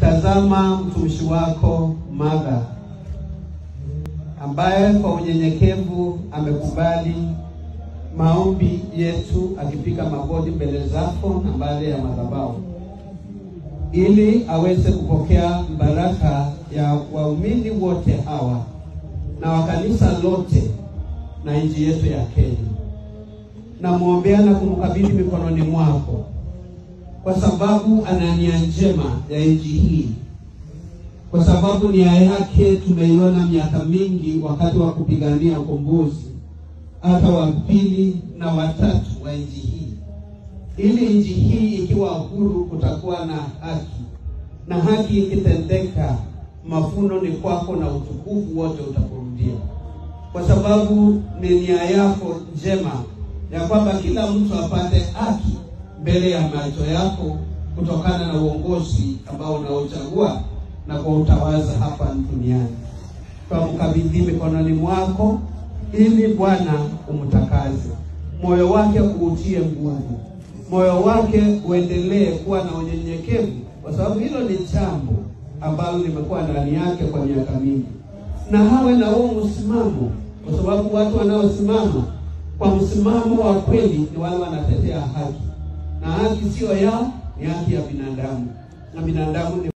tazama mtumishi wako Martha ambaye kwa unyenyekevu amekubali maombi yetu akipiga magoti mbele zako na mbele ya madhabahu ili aweze kupokea baraka ya waumini wote hawa na wakanisa lote na nchi yetu ya Kenya. Namwombea na kumkabidhi mikononi mwako, kwa sababu ana nia njema ya nchi hii, kwa sababu nia yake tumeiona miaka mingi wakati wa kupigania ukombozi, hata wa pili na watatu wa nchi hii. Ili nchi hii ikiwa huru kutakuwa na haki, na haki ikitendeka, mafuno ni kwako na utukufu wote utakurudia, kwa sababu ni nia yako njema ya kwamba kila mtu apate haki mbele ya macho yako kutokana na uongozi ambao unaochagua na kuutawaza hapa duniani. Twamkabidhi mikononi mwako ili Bwana umtakaze, moyo wake uutie nguvu. Moyo wake uendelee kuwa na unyenyekevu, kwa sababu hilo ni jambo ambalo limekuwa ndani yake kwa miaka mingi, na hawe na huo msimamo, kwa sababu watu wanaosimama kwa msimamo wa kweli ni wale wanatetea haki, na haki sio ya ni haki ya binadamu, na binadamu ni